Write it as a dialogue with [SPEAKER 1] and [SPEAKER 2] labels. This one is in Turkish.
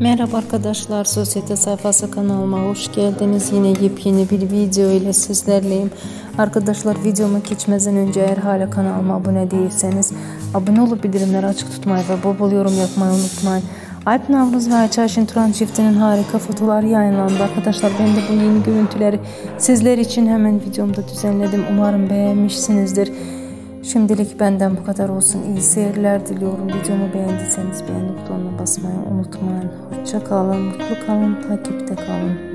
[SPEAKER 1] Merhaba arkadaşlar, Sosyete Sayfası kanalıma hoş geldiniz. Yine yepyeni bir video ile sizlerleyim. Arkadaşlar videoma geçmeden önce eğer hala kanalıma abone değilseniz abone olup bildirimleri açık tutmayı ve bol yorum yapmayı unutmayın. Alp Navruz ve Ayça Ayşin Turan çiftinin harika fotoğrafları yayınlandı. Arkadaşlar ben de bu yeni görüntüleri sizler için hemen videomda düzenledim. Umarım beğenmişsinizdir. Şimdilik benden bu kadar olsun. İyi seyirler diliyorum. Videomu beğendiyseniz beğeni butonuna basmayı unutmayın. Hoşça kalın, mutlu kalın, takipte kalın.